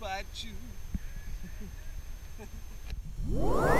fight you.